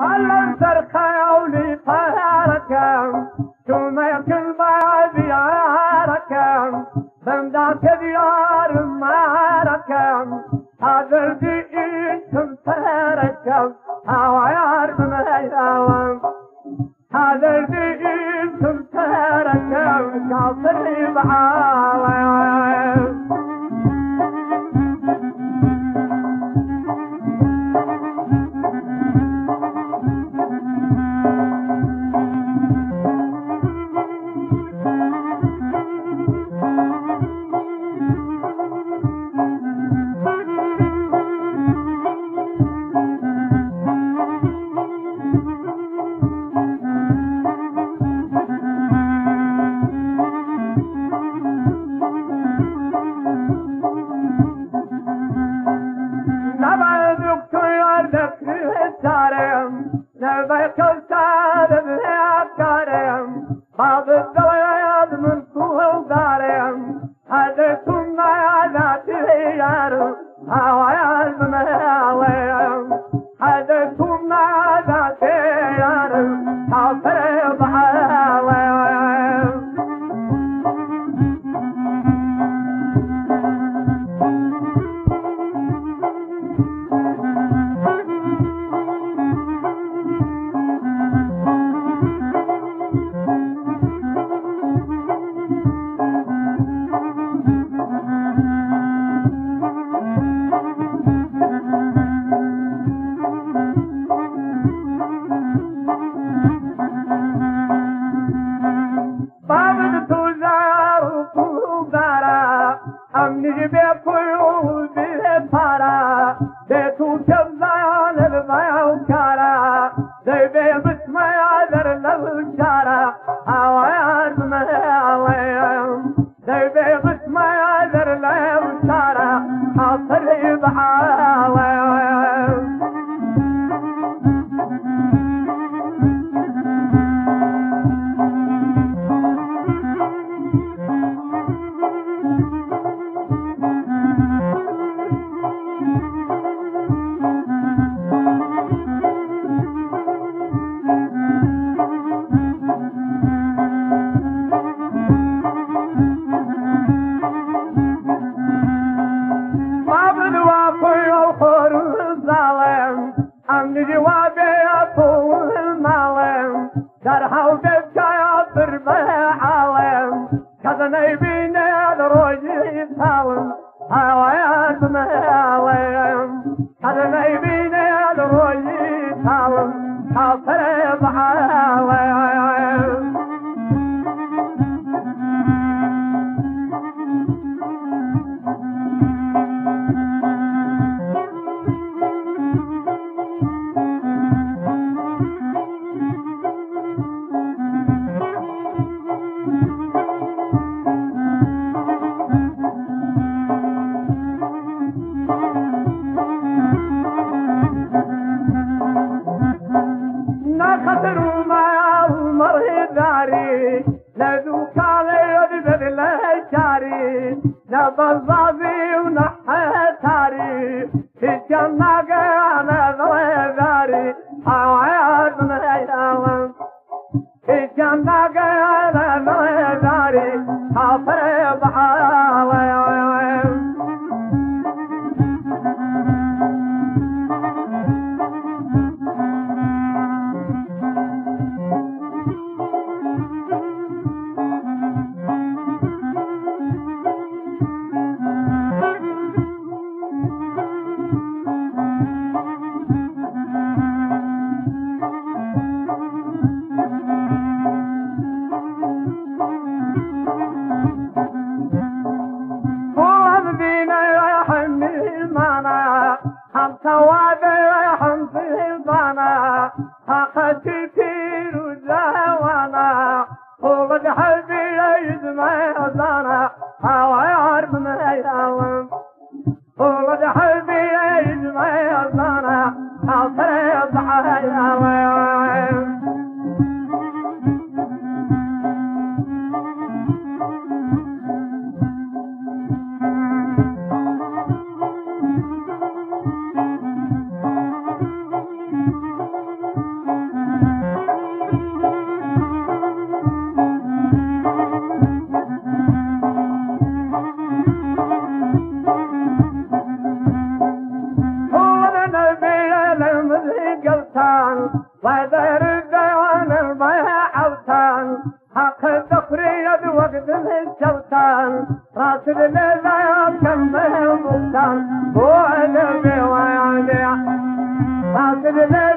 علم ترخيو لي طاركم ثم يكن بعد عاركم بمدعك ديار ماركم هذا الدين كم تركم هاو عيار من أيام هذا الدين كم تركم كافر بعالم وبكى يضرب عالم كذا يبيني الرجل سالم هوايات مهاوم كذا يبيني الرجل سالم حاصر بحاوم نخسر ما المر داري حفر توابع يحن في البنا حقت كثير وزوانا هو حبي يجمع زانا هوا يعرف من أيام هو حبي يجمع زانا حصر بحياوي अथान हा راس अवतान